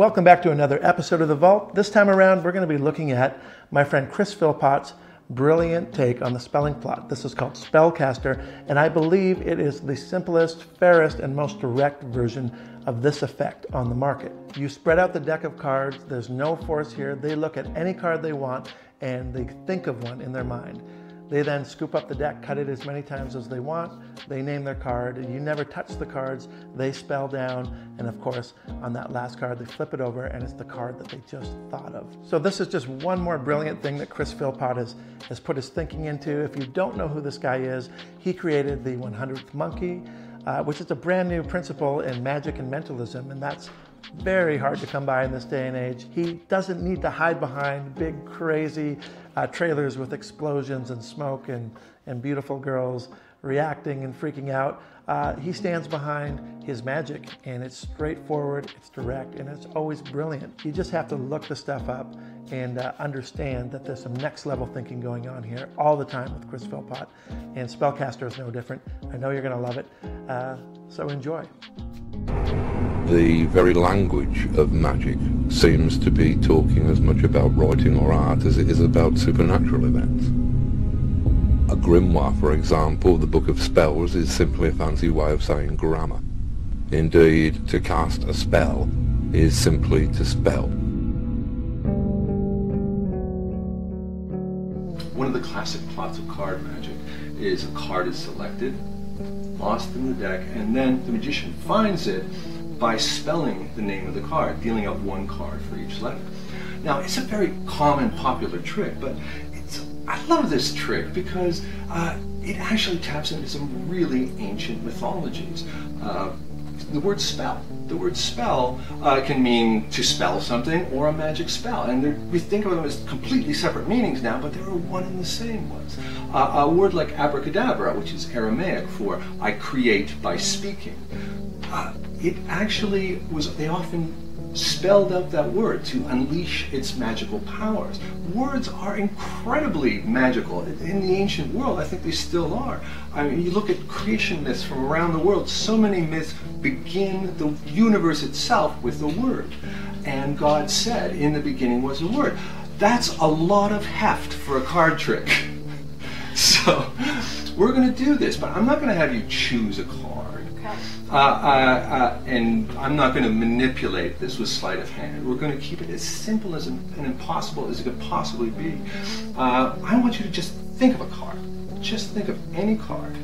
Welcome back to another episode of The Vault. This time around, we're going to be looking at my friend Chris Philpott's brilliant take on the spelling plot. This is called Spellcaster, and I believe it is the simplest, fairest, and most direct version of this effect on the market. You spread out the deck of cards, there's no force here. They look at any card they want and they think of one in their mind. They then scoop up the deck, cut it as many times as they want. They name their card. You never touch the cards. They spell down. And of course, on that last card, they flip it over and it's the card that they just thought of. So this is just one more brilliant thing that Chris Philpott has, has put his thinking into. If you don't know who this guy is, he created the 100th Monkey, uh, which is a brand new principle in magic and mentalism. And that's very hard to come by in this day and age. He doesn't need to hide behind big, crazy uh, trailers with explosions and smoke and, and beautiful girls reacting and freaking out. Uh, he stands behind his magic and it's straightforward, it's direct, and it's always brilliant. You just have to look the stuff up and uh, understand that there's some next level thinking going on here all the time with Chris Philpott. And Spellcaster is no different. I know you're going to love it. Uh, so enjoy the very language of magic seems to be talking as much about writing or art as it is about supernatural events. A grimoire, for example, the Book of Spells, is simply a fancy way of saying grammar. Indeed, to cast a spell is simply to spell. Classic plots of card magic is a card is selected, lost in the deck, and then the magician finds it by spelling the name of the card, dealing out one card for each letter. Now, it's a very common, popular trick, but it's I love this trick because uh, it actually taps into some really ancient mythologies. Uh, the word spell. The word spell uh, can mean to spell something or a magic spell. And we think of them as completely separate meanings now, but they are one and the same ones. Uh, a word like abracadabra, which is Aramaic for I create by speaking. Uh, it actually was, they often spelled out that word to unleash its magical powers. Words are incredibly magical. In the ancient world, I think they still are. I mean, you look at creation myths from around the world, so many myths begin the universe itself with the word. And God said, in the beginning was the word. That's a lot of heft for a card trick. so, we're going to do this, but I'm not going to have you choose a card. Uh, uh, uh, and I'm not going to manipulate this with sleight of hand. We're going to keep it as simple as and impossible as it could possibly be. Uh, I want you to just think of a card. Just think of any card.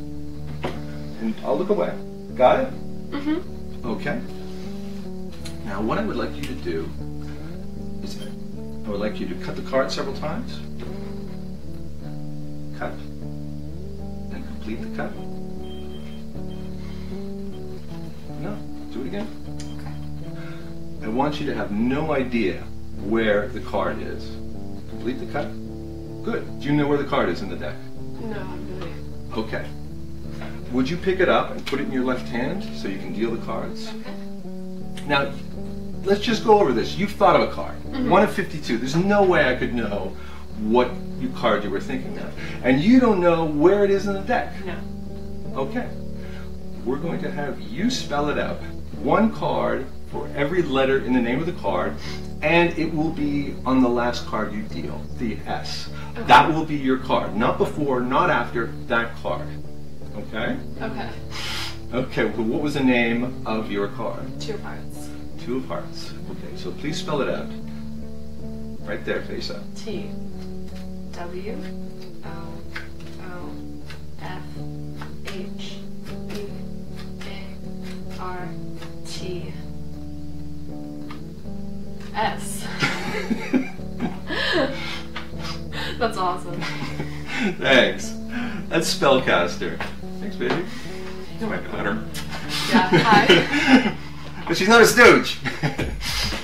And I'll look away. Got it? Mm-hmm. Okay. Now, what I would like you to do is I would like you to cut the card several times. Cut. And complete the cut. Do it again. Okay. I want you to have no idea where the card is. Complete the cut. Good. Do you know where the card is in the deck? No, I'm really. Okay. Would you pick it up and put it in your left hand so you can deal the cards? Okay. Now, let's just go over this. You've thought of a card. Mm -hmm. One of 52. There's no way I could know what you card you were thinking of. And you don't know where it is in the deck. No. Okay. We're going to have you spell it out one card for every letter in the name of the card, and it will be on the last card you deal, the S. Okay. That will be your card, not before, not after that card. Okay? Okay. Okay, well, what was the name of your card? Two of Hearts. Two of Hearts. Okay, so please spell it out. Right there, face up. T. W. O. O. S. That's awesome. Thanks. That's Spellcaster. Thanks, baby. My god, her. Yeah, hi. but she's not a stooge.